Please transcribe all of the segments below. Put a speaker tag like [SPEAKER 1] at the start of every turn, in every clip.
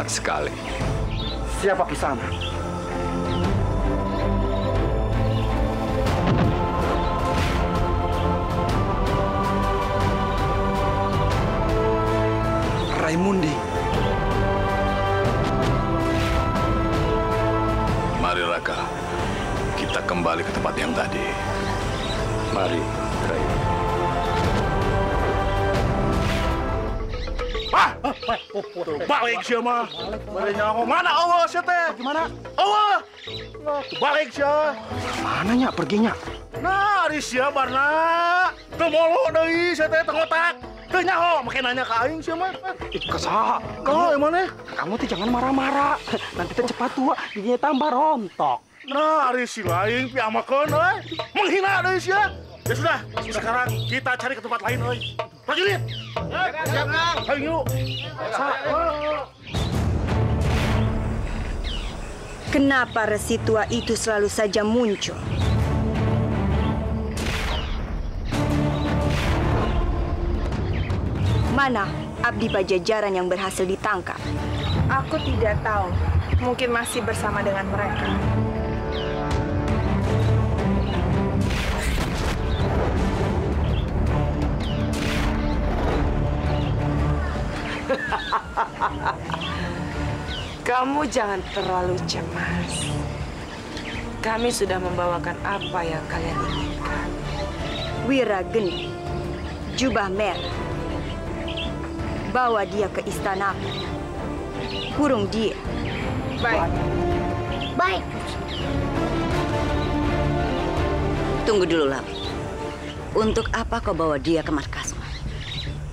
[SPEAKER 1] Benar sekali.
[SPEAKER 2] Siapa kisana? Raimundi.
[SPEAKER 1] Mari Raka, kita kembali ke tempat yang tadi.
[SPEAKER 3] Mari,
[SPEAKER 4] tuh, balik sih mah. Balik nyawa mana Allah sih teh?
[SPEAKER 2] Gimana?
[SPEAKER 4] Allah. Tuh, balik sih.
[SPEAKER 2] Mana nya perginya?
[SPEAKER 4] Nah, di sih barna. Temolo deui sih teh tengotak. Teu nyaho make nanya ka aing sih mah.
[SPEAKER 2] Itu kesaha.
[SPEAKER 4] Kau yang mana?
[SPEAKER 2] Kamu tuh jangan marah-marah. Nanti teh cepat tua, giginya tambah rontok.
[SPEAKER 4] Nah, ari si lain piamakeun euy. Menghina deui sih. Ya sudah, sekarang kita cari ke tempat lain euy. Prajurit. Ayo yuk.
[SPEAKER 5] Kenapa resi tua itu selalu saja muncul? Mana abdi pajajaran yang berhasil ditangkap?
[SPEAKER 6] Aku tidak tahu. Mungkin masih bersama dengan mereka. Kamu jangan terlalu cemas. Kami sudah membawakan apa yang kalian inginkan.
[SPEAKER 5] Wirageni, jubah merah. Bawa dia ke istanaku. Kurung dia.
[SPEAKER 6] Baik.
[SPEAKER 7] Baik.
[SPEAKER 8] Tunggu dulu, Lawi. Untuk apa kau bawa dia ke markasmu?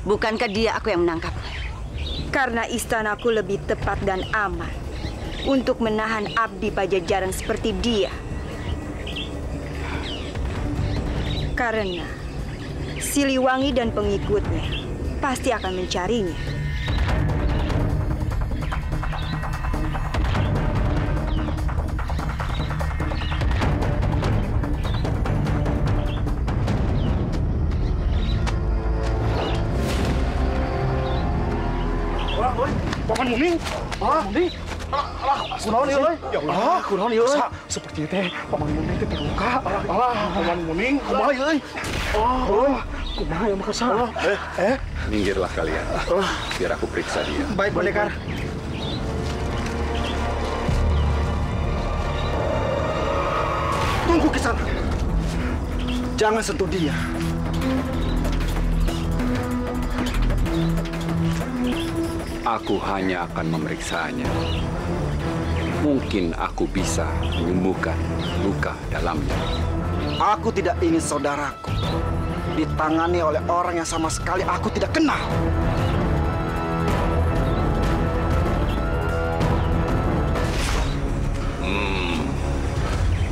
[SPEAKER 8] Bukankah dia aku yang menangkapnya?
[SPEAKER 5] Karena istanaku lebih tepat dan aman untuk menahan abdi pajajaran seperti dia. Karena Siliwangi dan pengikutnya pasti akan mencarinya.
[SPEAKER 4] Paman Muning. Ah, Muning. Alah, kunaon ieu euy? Ya Allah, kunaon ieu euy?
[SPEAKER 2] Sepertinya teh paman Muning teh terluka.
[SPEAKER 4] Alah, Paman Muning, kumaha ieu euy?
[SPEAKER 2] Oh, kumaha makasa?
[SPEAKER 4] Eh, eh.
[SPEAKER 1] Minggirlah kalian. Biar aku periksa dia.
[SPEAKER 2] Baik, Pendekar. Tunggu ke sana. Jangan sentuh dia.
[SPEAKER 1] Aku hanya akan memeriksanya. Mungkin aku bisa menyembuhkan luka dalamnya.
[SPEAKER 2] Aku tidak ingin saudaraku ditangani oleh orang yang sama sekali aku tidak kenal.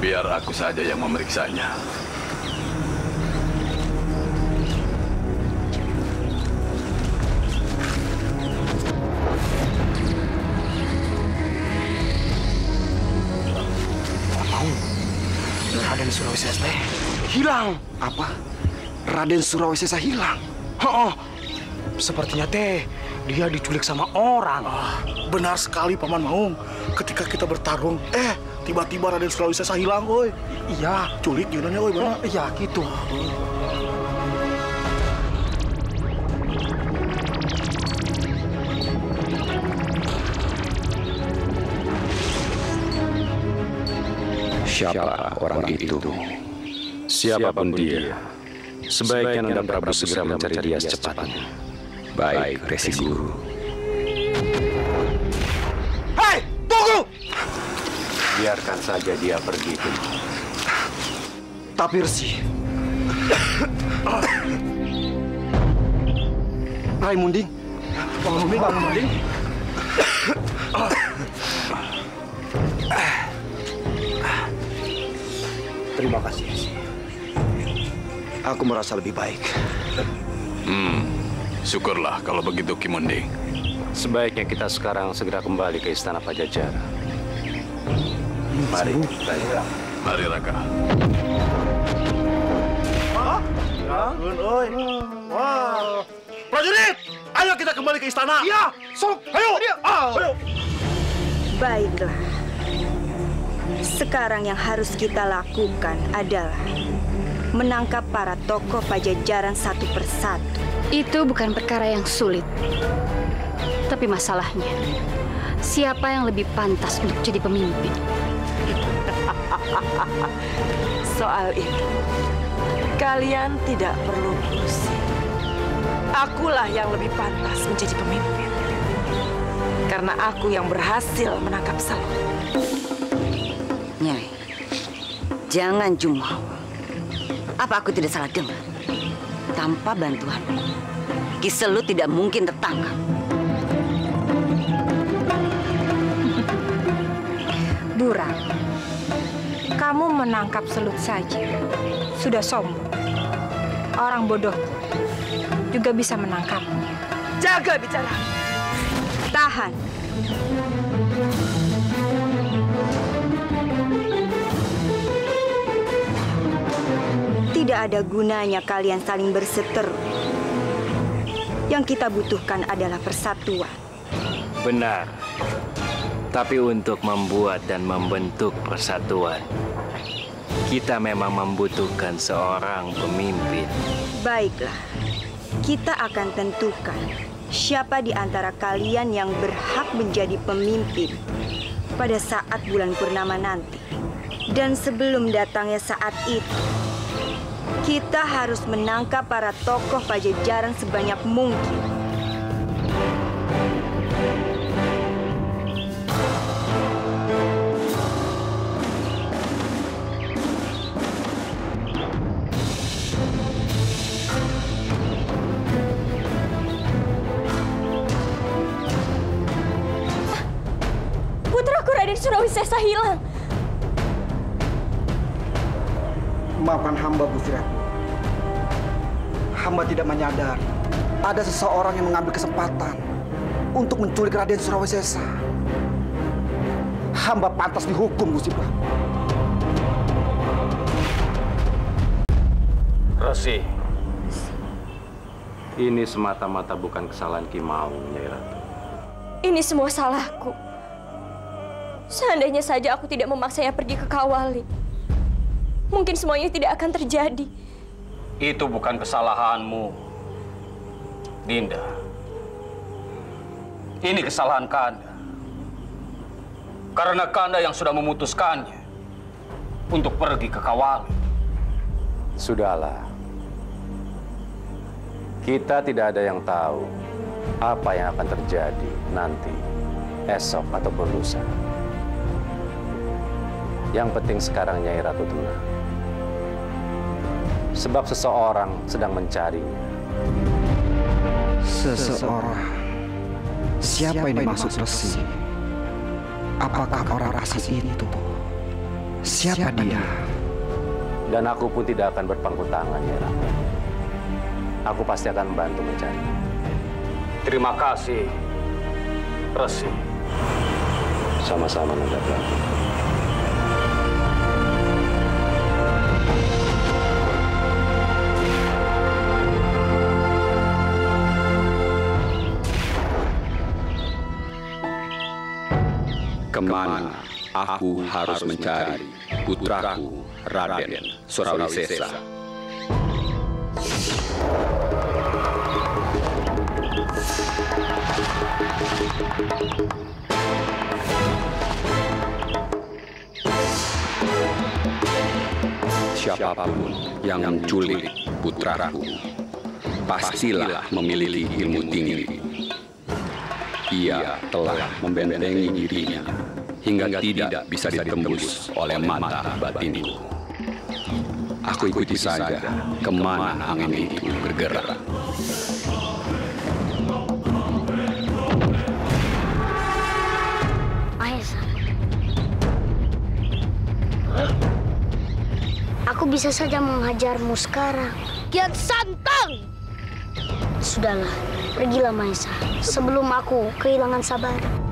[SPEAKER 1] Biar aku saja yang memeriksanya.
[SPEAKER 2] Surawi Sesa hilang. Apa? Raden Surawi Sesa hilang. Oh, sepertinya teh dia diculik sama orang.
[SPEAKER 4] Ah, benar sekali Paman Maung. Ketika kita bertarung, eh tiba-tiba Raden Surawi Sesa hilang, euy.
[SPEAKER 2] Iya,
[SPEAKER 4] Culik gimana euy, benar?
[SPEAKER 2] oh, iya gitu.
[SPEAKER 3] Siapa orang itu? Siapa pun dia, sebaiknya Nanda Prabu segera mencari dia secepatnya.
[SPEAKER 1] Baik, Resi Guru.
[SPEAKER 2] Hei, tunggu!
[SPEAKER 3] Biarkan saja dia pergi, Tunggu.
[SPEAKER 2] Tapi Resi. Raimunding. Raimunding, Raimunding. Terima kasih. Aku merasa lebih baik.
[SPEAKER 1] Syukurlah kalau begitu Kimunding.
[SPEAKER 3] Sebaiknya kita sekarang segera kembali ke Istana Pajajaran. Mari.
[SPEAKER 1] Mari Raka.
[SPEAKER 4] Wah. Prajurit, ayo kita kembali ke istana.
[SPEAKER 2] Iya, sok.
[SPEAKER 4] Ayo. Ayo.
[SPEAKER 5] Baiklah. Sekarang yang harus kita lakukan adalah menangkap para tokoh pajajaran satu persatu.
[SPEAKER 7] Itu bukan perkara yang sulit. Tapi masalahnya, siapa yang lebih pantas untuk jadi pemimpin?
[SPEAKER 6] Soal itu, kalian tidak perlu pusing. Akulah yang lebih pantas menjadi pemimpin. Karena aku yang berhasil menangkap Salon.
[SPEAKER 8] Jangan jumawa. Apa aku tidak salah dengar? Tanpa bantuanmu, Kiselut tidak mungkin tertangkap.
[SPEAKER 9] Burak, kamu menangkap selut saja. Sudah sombong. Orang bodoh juga bisa menangkapnya.
[SPEAKER 6] Jaga bicara.
[SPEAKER 5] Tahan. Tidak ada gunanya kalian saling berseteru. Yang kita butuhkan adalah persatuan.
[SPEAKER 10] Benar. Tapi untuk membuat dan membentuk persatuan, kita memang membutuhkan seorang pemimpin.
[SPEAKER 5] Baiklah, kita akan tentukan siapa di antara kalian yang berhak menjadi pemimpin pada saat bulan purnama nanti. Dan sebelum datangnya saat itu, kita harus menangkap para tokoh pajajaran sebanyak mungkin.
[SPEAKER 11] Putraku Raden Surawi Sesa hilang.
[SPEAKER 2] Maafkan hamba, Gusti Ratu. Hamba tidak menyadari ada seseorang yang mengambil kesempatan untuk menculik Raden Surawi Sesa. Hamba pantas dihukum, Gusti Prabu.
[SPEAKER 3] Resi, ini semata-mata bukan kesalahan Kimau, Nyai Ratu.
[SPEAKER 11] Ini semua salahku. Seandainya saja aku tidak memaksanya pergi ke Kawali, mungkin semuanya tidak akan terjadi.
[SPEAKER 3] Itu bukan kesalahanmu, Dinda. Ini kesalahan Kanda. Karena Kanda yang sudah memutuskannya untuk pergi ke Kawali. Sudahlah. Kita tidak ada yang tahu apa yang akan terjadi nanti, esok ataupun lusa. Yang penting sekarang Nyai Ratu tenang. Sebab seseorang sedang mencarinya.
[SPEAKER 2] Seseorang. Siapa yang dimaksud Resi? Apakah orang asing itu? Siapa dia?
[SPEAKER 3] Dan aku pun tidak akan berpangku tangan, Ratu. Aku pasti akan membantu mencari. Terima kasih, Resi. Sama-sama, Nanda Prabu.
[SPEAKER 12] Ke mana aku harus mencari putraku Raden Surawisesa? Siapa pun yang menculik putraku, pastilah memiliki ilmu tinggi. Ia telah membentengi dirinya hingga tidak bisa ditembus oleh mata batinku. Aku ikuti saja ke mana angin itu bergerak.
[SPEAKER 13] Aku bisa saja menghajarmu sekarang. Kian santang! Sudahlah, pergilah Mahesa. Sebelum aku kehilangan sabar.